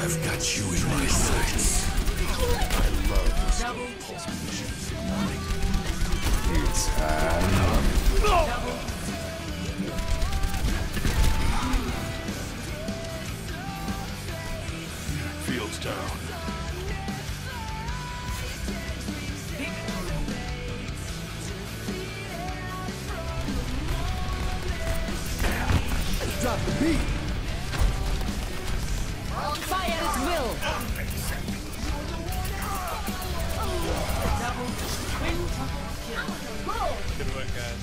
I've got you in my sights. Drop the beat. Fire at will. Good work, guys.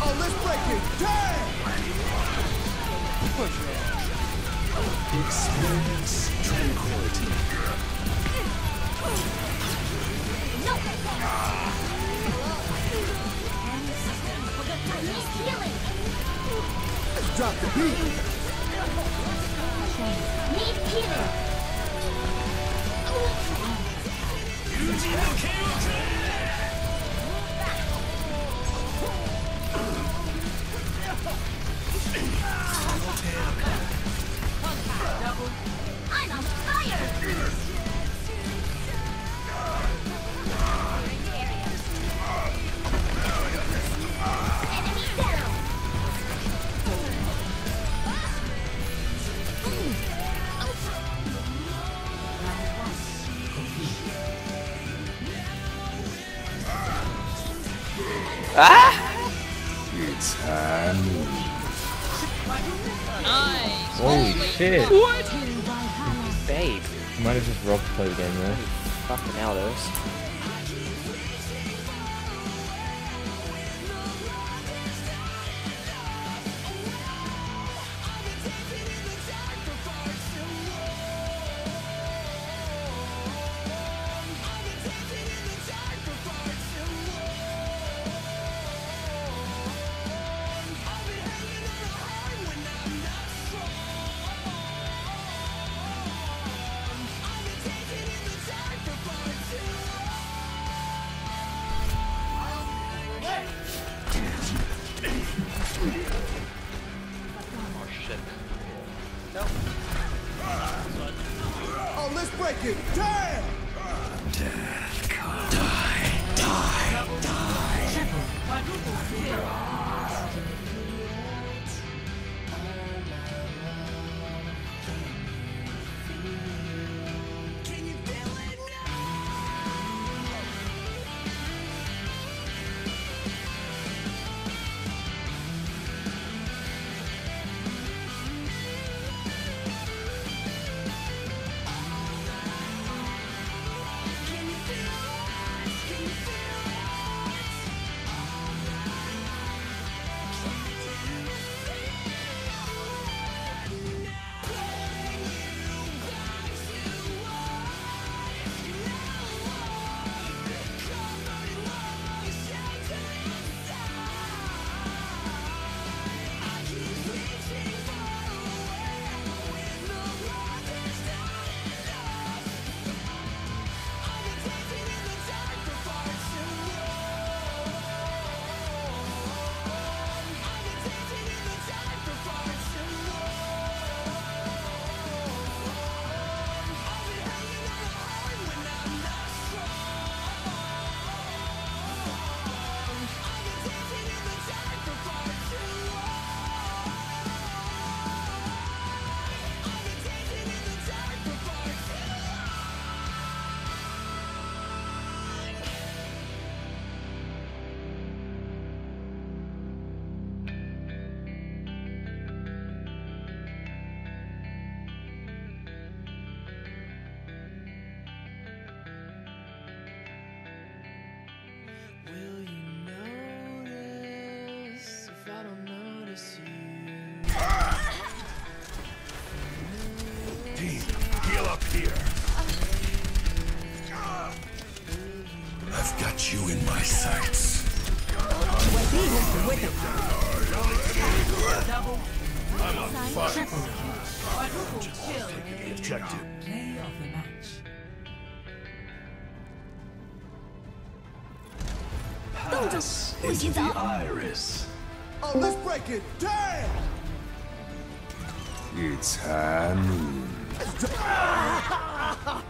Oh, let's break it. Damn. Experience tranquility. Let's drop the beat. I'm on fire! It's time. Holy shit. Babe, You Might have just robbed play the game there. fucking Aldos. Oh Nope. Oh, let's break it! Damn! Death, die, die, die. die. Got you in my sights. Objective. Play of the match. Is the iris. Oh, let's break it. Damn! It's Hanun. Ah!